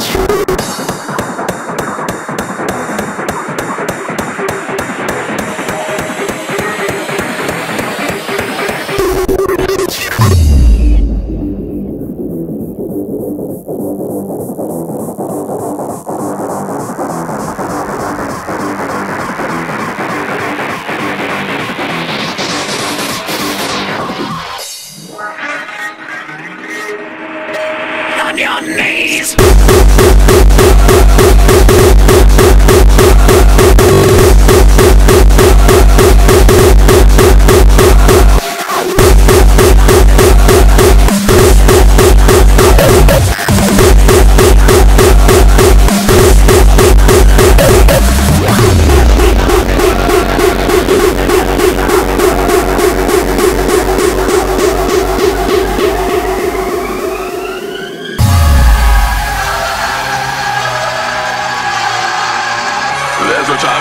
history.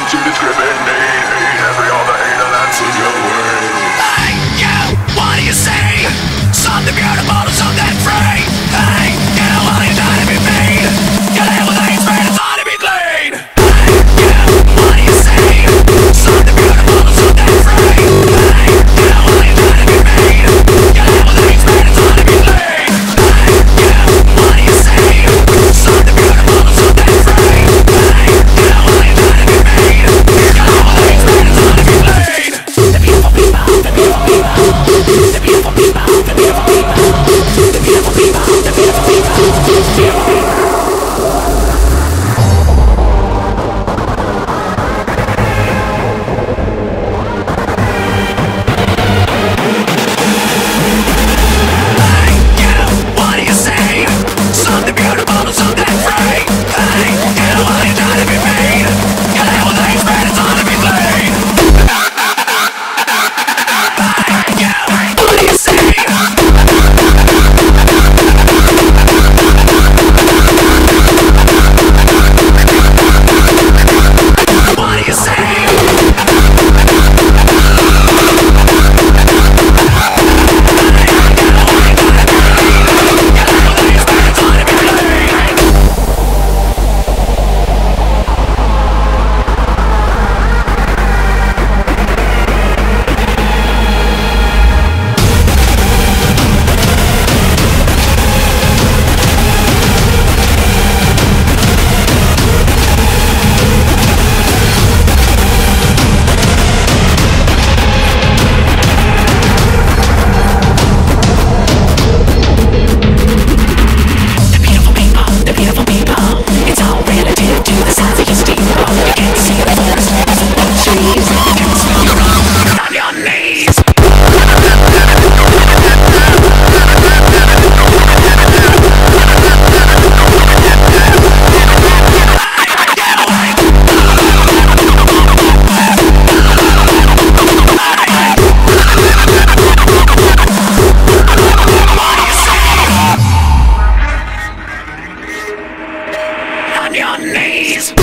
to the driven on your knees.